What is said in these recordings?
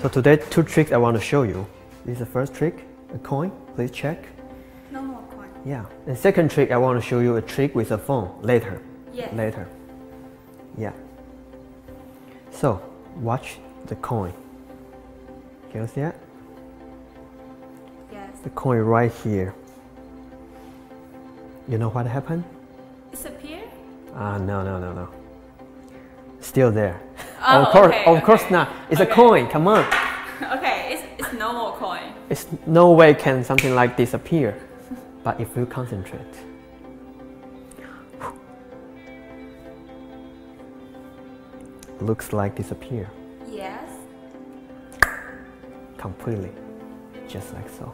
So today, two tricks I want to show you. This is the first trick, a coin. Please check. No more coin. Yeah. And second trick, I want to show you a trick with a phone later. Yeah. Later. Yeah. So watch the coin. Can you see it? Yes. The coin right here. You know what happened? Disappear? Ah, no, no, no, no. Still there. Oh, of course, okay, of course okay. not. It's Okay. a coin. Come on. Okay, it's, it's no more coin. It's no way can something like disappear. But if you concentrate. Looks like disappear Yes. completely. Just like so.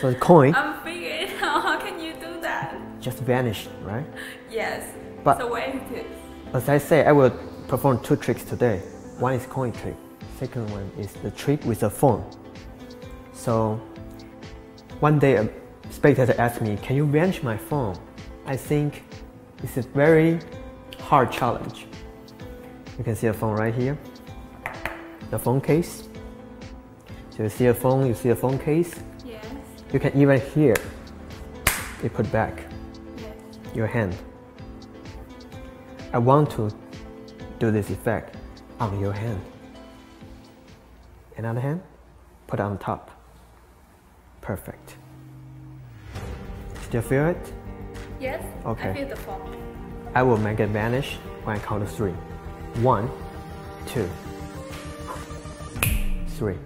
So the coin I'm figuring out how can you do that? just vanished, right? Yes. But- so where it is? As I say, I will perform two tricks today. One is coin trick. Second one is the trick with the phone. So one day a spectator asked me, can you vanish my phone? I think it's a very hard challenge. You can see a phone right here. The phone case. So you see a phone, you see a phone case. Yes. You can even hear it put back Yes. your hand. I want to do this effect on your hand. Another hand, put it on top. Perfect. Still feel it? Yes. Okay. I feel the phone. I will make it vanish when I count to three. One, two, three.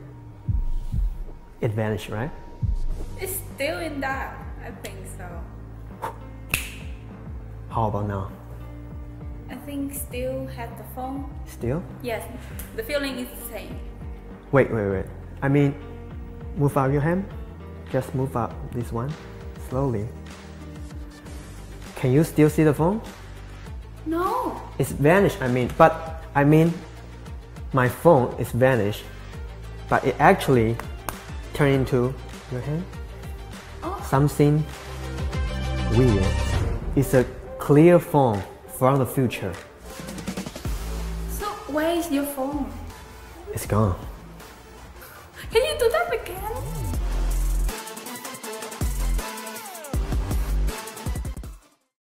It vanished, right? It's still in that. I think so. How about now? I think still have the phone. Still? Yes. The feeling is the same. Wait, wait, wait. I mean, move out your hand. Just move out this one slowly. Can you still see the phone? No. It's vanished. I mean, but I mean, my phone is vanished, but it actually turned into your hand. Oh. Something weird. It's a clear phone from the future. So where is your phone? It's gone. Can you do that again?